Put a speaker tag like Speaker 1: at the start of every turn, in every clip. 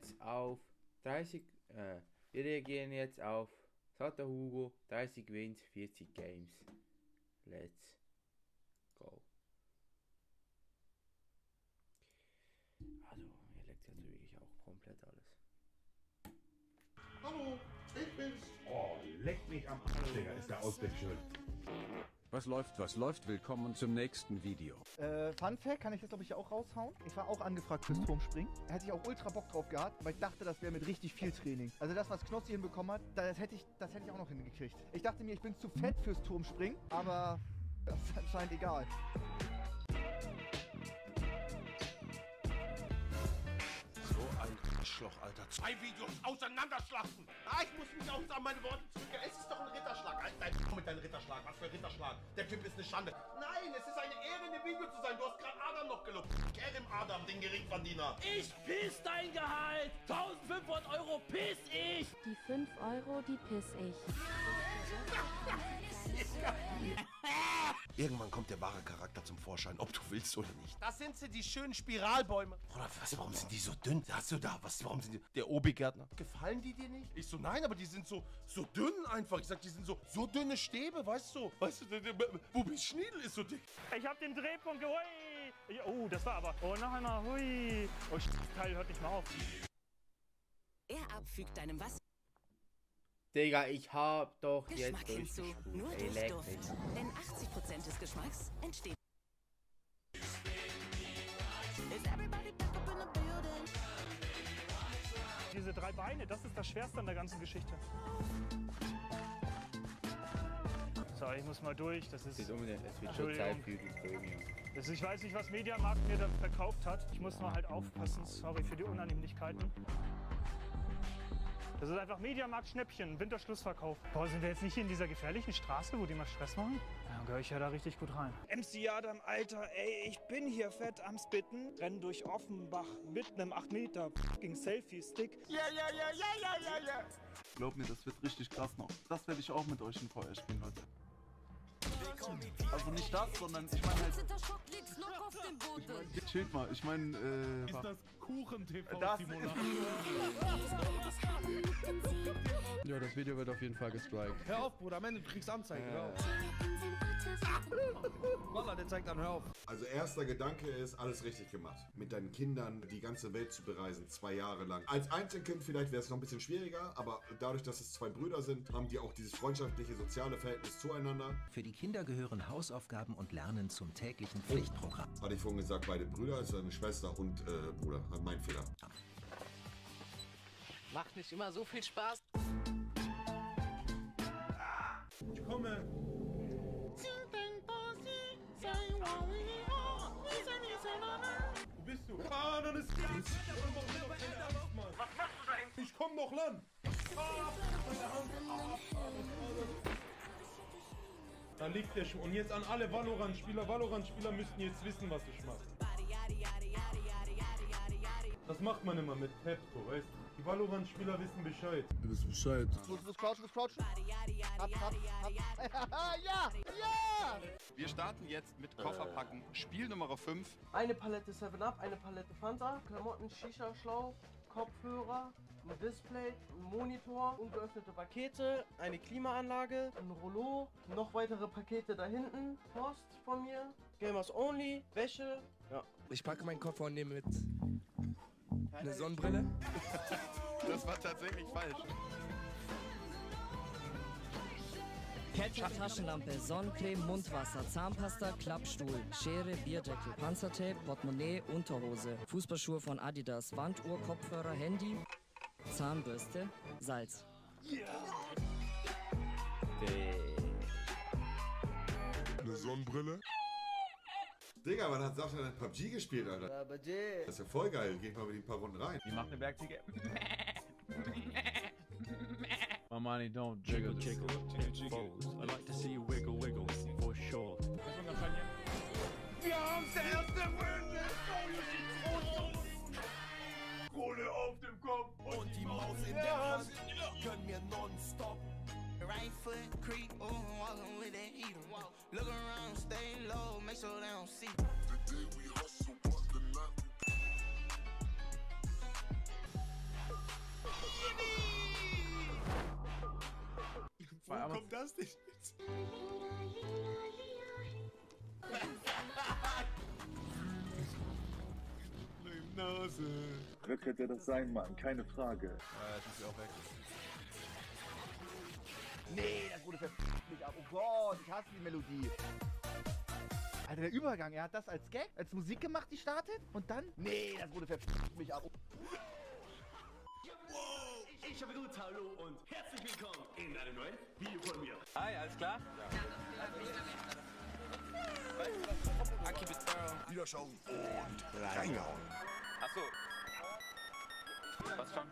Speaker 1: jetzt auf 30, äh, wir reagieren jetzt auf Sata Hugo, 30 Wins, 40 Games. Let's go. Also, hier leckt jetzt wirklich auch komplett alles.
Speaker 2: Hallo, ich bin's.
Speaker 3: Oh, leck mich am Arsch, Digga, ist der Ausblick schön.
Speaker 4: Was läuft, was läuft? Willkommen zum nächsten Video.
Speaker 5: Äh, Fun Fact, kann ich das glaube ich auch raushauen? Ich war auch angefragt fürs Turmspringen. Da hätte ich auch ultra Bock drauf gehabt, weil ich dachte, das wäre mit richtig viel Training. Also das, was Knossi hinbekommen hat, das hätte ich, das hätte ich auch noch hingekriegt. Ich dachte mir, ich bin zu fett fürs Turmspringen, aber das ist anscheinend egal.
Speaker 2: Arschloch, Alter. Zwei Videos auseinanderschlachten. Ah, ich muss mich auch an meine Worte zurück. Es ist doch ein Ritterschlag. Halt dein mit deinem Ritterschlag. Was für ein Ritterschlag. Der Typ ist eine Schande. Nein, es ist eine Ehre, in dem Video zu sein. Du hast gerade Adam noch gelobt. Kerim Adam, den Geringverdiener.
Speaker 6: Ich piss dein Gehalt! 1500 Euro piss ich!
Speaker 7: Die 5 Euro, die piss ich.
Speaker 2: Irgendwann kommt der wahre Charakter zum Vorschein, ob du willst oder nicht. Das sind sie, die schönen Spiralbäume. Bruder, was, warum sind die so dünn? Hast du da, was, warum sind die, der Obi-Gärtner. Gefallen die dir nicht? Ich so, nein, aber die sind so, so dünn einfach. Ich sag, die sind so, so dünne Stäbe, weißt du? Weißt du, der, der, Bubis Schniedel ist so dick.
Speaker 8: Ich hab den Drehpunkt, hui! Oh, das war aber, oh, noch einmal, hui! Oh, Teil hört nicht mal auf.
Speaker 9: Er abfügt deinem Wasser
Speaker 1: Digga, ich hab doch jetzt
Speaker 9: Geschmack hinzu.
Speaker 1: durchgespult.
Speaker 9: Nur durch Duft. Denn 80% des Geschmacks entsteht. Is everybody back up in the building?
Speaker 8: Diese drei Beine, das ist das Schwerste an der ganzen Geschichte. So, ich muss mal durch, das
Speaker 1: Es
Speaker 8: ist...
Speaker 1: es wird schon Zeit für die Premium.
Speaker 8: Das, ich weiß nicht, was Mediamarkt mir da verkauft hat. Ich muss nur halt aufpassen. Sorry für die Unannehmlichkeiten. Das ist einfach Mediamarkt Schnäppchen, Winterschlussverkauf. Boah, sind wir jetzt nicht hier in dieser gefährlichen Straße, wo die mal Stress machen? Ja, dann gehöre ich ja da richtig gut rein. MC Adam, Alter, ey, ich bin hier fett am Spitten. Rennen durch Offenbach mit einem 8 Meter fucking Selfie-Stick.
Speaker 10: Glaub mir, das wird richtig krass noch. Das werde ich auch mit euch in VR spielen, Leute. Also nicht das, sondern ich meine halt,
Speaker 7: Dem Boden.
Speaker 10: chillt mal, ich meine, äh,
Speaker 3: Ist das Kuchen-TV,
Speaker 10: das
Speaker 3: Simona?
Speaker 4: Ja, das Video wird auf jeden Fall gestrikt.
Speaker 5: Hör auf, Bruder, am Ende du kriegst Anzeige. Hör auf. Wallah, der zeigt an, hör auf.
Speaker 2: Also erster Gedanke ist, alles richtig gemacht. Mit deinen Kindern die ganze Welt zu bereisen, zwei Jahre lang. Als Einzelkind vielleicht wäre es noch ein bisschen schwieriger, aber dadurch, dass es zwei Brüder sind, haben die auch dieses freundschaftliche, soziale Verhältnis zueinander.
Speaker 11: Für die Kinder gehören Hausaufgaben und Lernen zum täglichen Pflichtprogramm.
Speaker 2: Hatte ich vorhin gesagt, beide Brüder, also eine Schwester und äh, Bruder. Mein Fehler.
Speaker 6: Macht nicht immer so viel Spaß.
Speaker 3: Ich komme. Wo bist du? Ah, dann ist ganz. Was machst du da hinten? Ich komm noch lang. Da liegt der Schuh. Und jetzt an alle Valorant-Spieler. Valorant-Spieler müssten jetzt wissen, was ich mache. Das macht man immer mit Pepco, weißt du? Die Valorant-Spieler wissen Bescheid.
Speaker 10: du wisst Bescheid.
Speaker 5: Du musst crouchen, du musst crouchen. Hab, hab, hab. ja, ja!
Speaker 4: Wir starten jetzt mit Kofferpacken. Spiel Nummer 5.
Speaker 6: Eine Palette 7-Up, eine Palette Fanta, Klamotten, Shisha-Schlauch, Kopfhörer, ein Display, ein Monitor, ungeöffnete Pakete, eine Klimaanlage, ein Rollo, noch weitere Pakete da hinten, Post von mir, Gamers Only, Wäsche, ja.
Speaker 11: Ich packe meinen Koffer und nehme mit eine Sonnenbrille.
Speaker 4: Das war tatsächlich falsch.
Speaker 6: Kette, Taschenlampe, Sonnencreme, Mundwasser, Zahnpasta, Klappstuhl, Schere, Bierdeckel, Panzertape, Portemonnaie, Unterhose, Fußballschuhe von Adidas, Wanduhr, Kopfhörer, Handy, Zahnbürste, Salz.
Speaker 10: Eine Sonnenbrille?
Speaker 2: Digga, wann hat Sascha denn PUBG gespielt, Alter? Das ist ja voll geil. Geh ich mal mit ihm ein paar Runden rein.
Speaker 8: Die macht eine Bergziege.
Speaker 3: My money don't jiggle, jiggle, jiggle. I like to see you wiggle, wiggle, for sure.
Speaker 2: Wir der erste Win! Kohle auf dem Kopf und die Maus in der Hand. Gönn mir nonstop.
Speaker 9: Right foot creep, ooh, walking with that heater. Look around, stay low, make sure they don't see.
Speaker 4: lass dich nicht. Nase.
Speaker 12: Glück hätte das sein, Mann, keine Frage.
Speaker 4: Ja, jetzt ist sie auch weg.
Speaker 5: Nee, das wurde verfickt mich ab. Oh Gott, ich hasse die Melodie. Alter, der Übergang, er hat das als Gag, als Musik gemacht, die startet und dann. Nee, das wurde verfickt mich ab.
Speaker 13: Ich habe gut, hallo und herzlich willkommen in einem neuen Video von mir.
Speaker 9: Hi, alles klar?
Speaker 4: Wiederschauen und reingehauen.
Speaker 9: Achso. Was schon?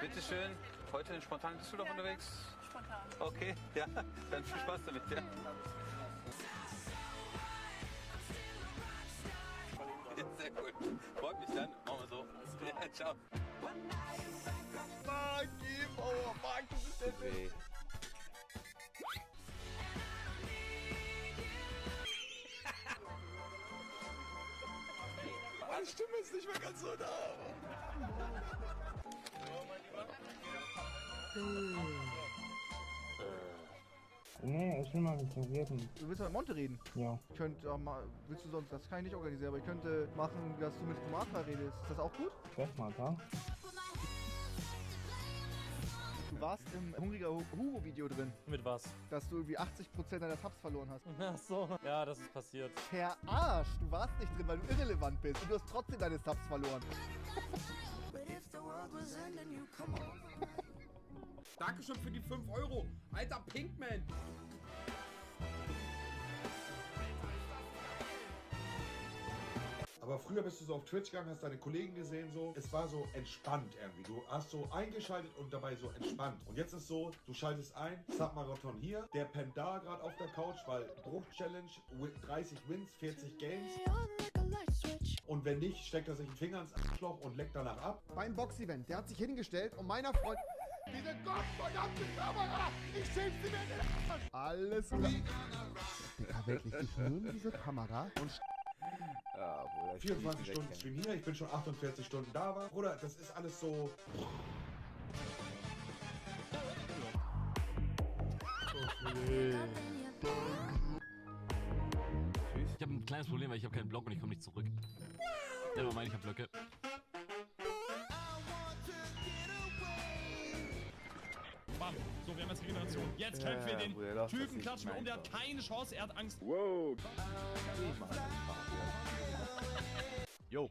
Speaker 9: Bitteschön. Heute spontan bist du doch unterwegs?
Speaker 14: Spontan.
Speaker 9: Okay, ja. Dann viel Spaß damit, ja. Sehr gut. Freut mich dann. Machen wir so. Ja, ciao.
Speaker 4: Mann, gib, oh, Mann, du bist der
Speaker 1: Weh.
Speaker 4: Meine Stimme ist nicht mehr ganz so da.
Speaker 15: Nee, ich will mal mit dir reden.
Speaker 5: Du willst mit Monte reden?
Speaker 15: Ja.
Speaker 5: Ich könnte auch mal. Willst du sonst. Das kann ich nicht organisieren, aber ich könnte machen, dass du mit Sumatra redest. Ist das auch gut?
Speaker 15: Treff mal da.
Speaker 5: Du warst im Hungriger Hu- Hugo-Video drin.
Speaker 7: Mit was?
Speaker 5: Dass du irgendwie 80% deiner Tabs verloren hast.
Speaker 7: Ach so, ja, das ist passiert.
Speaker 5: Verarscht! Du warst nicht drin, weil du irrelevant bist. Und du hast trotzdem deine Tabs verloren.
Speaker 13: Dankeschön für die 5 Euro. Alter Pinkman.
Speaker 16: Aber früher bist du so auf Twitch gegangen, hast deine Kollegen gesehen, so. Es war so entspannt irgendwie. Du hast so eingeschaltet und dabei so entspannt. Und jetzt ist so, du schaltest ein, Submarathon hier, der pennt da gerade auf der Couch, weil Bruch-Challenge, wi- 30 Wins, 40 Games. Und wenn nicht, steckt er sich einen Finger ins Arschloch und leckt danach ab.
Speaker 17: Beim Box-Event, der hat sich hingestellt und meiner Freund. Diese gottverdammte Kamera! Ich schätze mir den Arsch! Alles klar. Digga, wirklich, ich nehme diese Kamera und
Speaker 1: Ja, das
Speaker 16: 24
Speaker 1: Spiel
Speaker 16: Stunden. Stream hier, ich bin schon 48 Stunden da war. Bruder, das ist alles so.
Speaker 18: Ich habe ein kleines Problem, weil ich habe keinen Block und ich komme nicht zurück. Ja, aber meine, ich habe Blöcke.
Speaker 19: Jetzt kämpfen wir den
Speaker 1: Bruder,
Speaker 19: Typen, klatschen wir um, der hat keine Chance, er hat Angst.
Speaker 12: Wow.
Speaker 4: Yo,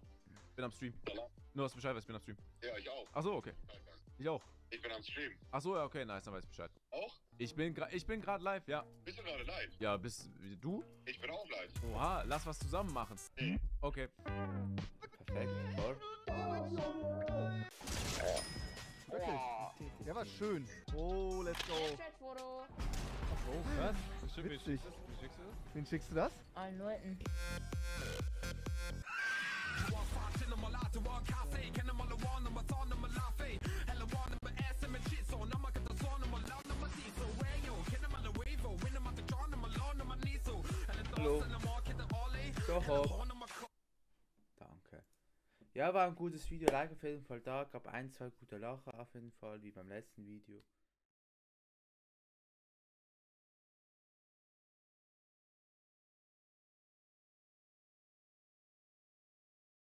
Speaker 4: bin am Stream. Nur, dass du Bescheid weißt, ich bin am Stream.
Speaker 20: Ja, ich auch.
Speaker 4: Achso, okay. Ich auch.
Speaker 20: Ich bin am Stream.
Speaker 4: Achso, ja, okay, nice, dann weiß ich Bescheid.
Speaker 20: Auch?
Speaker 4: Ich bin gerade ich bin gerade live, ja.
Speaker 20: Bist du gerade live?
Speaker 4: Ja, bist du?
Speaker 20: Ich bin auch live.
Speaker 4: Oha, lass was zusammen machen. Okay.
Speaker 1: Perfekt, toll.
Speaker 5: Wirklich. Der war schön. Oh, let's go.
Speaker 14: Chatfoto.
Speaker 5: Oh,
Speaker 4: Was? Stimmt, wie
Speaker 5: Witzig.
Speaker 4: schickst du das? Wie schickst du das?
Speaker 5: Wen schickst du das?
Speaker 14: Allen Leuten.
Speaker 1: Hallo. Doch. Ja, war ein gutes Video. Like auf jeden Fall da. Gab ein, zwei gute Lacher auf jeden Fall, wie beim letzten Video.